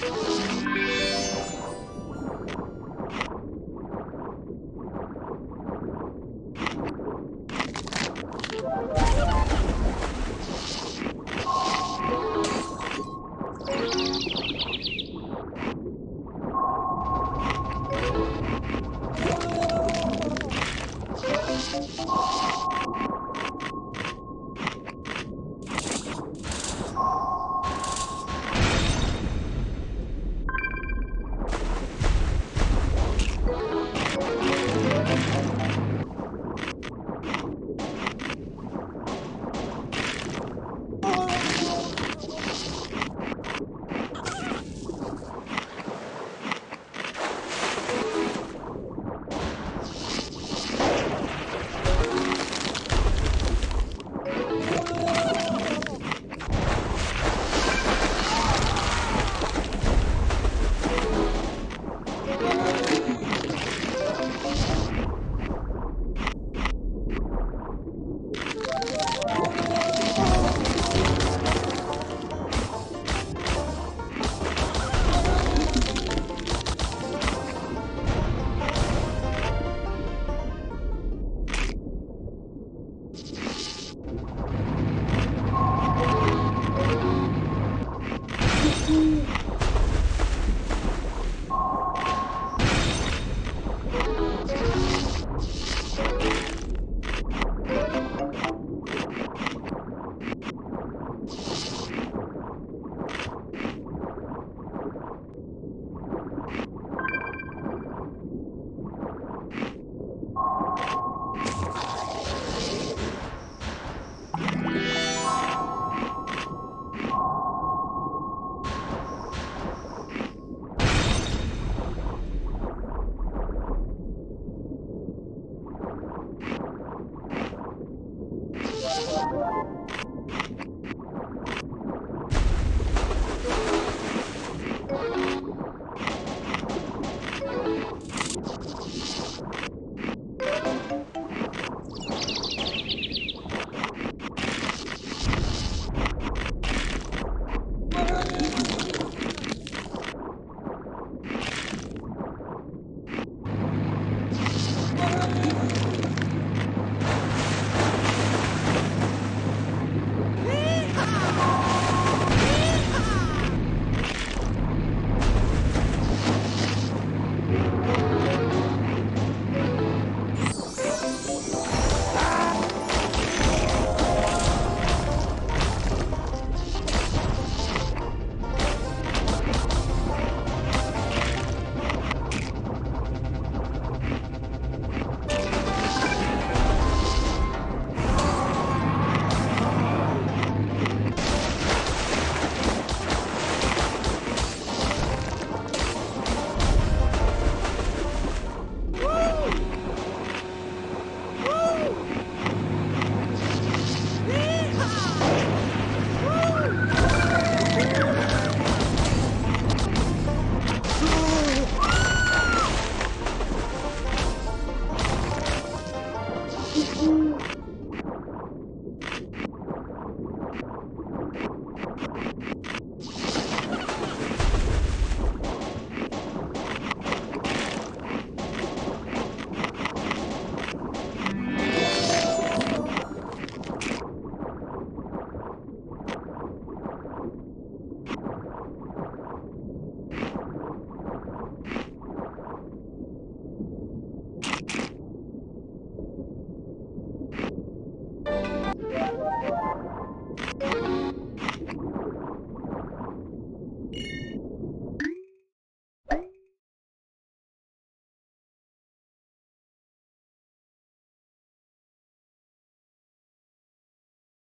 Bye. Thank you.